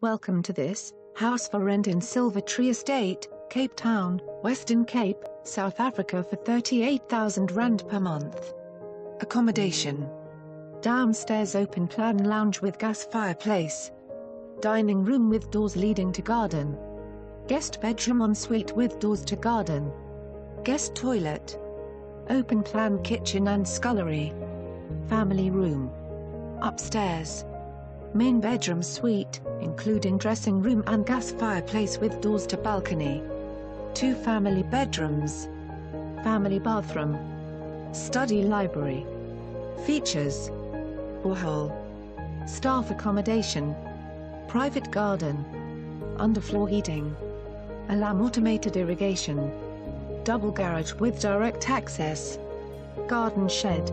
Welcome to this house for rent in Silvertree Estate, Cape Town, Western Cape, South Africa for 38,000 rand per month. Accommodation. Downstairs open plan lounge with gas fireplace. Dining room with doors leading to garden. Guest bedroom ensuite with doors to garden. Guest toilet. Open plan kitchen and scullery. Family room. Upstairs. Main bedroom suite, including dressing room and gas fireplace with doors to balcony. Two family bedrooms. Family bathroom. Study library. Features. Borehole. Staff accommodation. Private garden. Underfloor heating. Alarm automated irrigation. Double garage with direct access. Garden shed.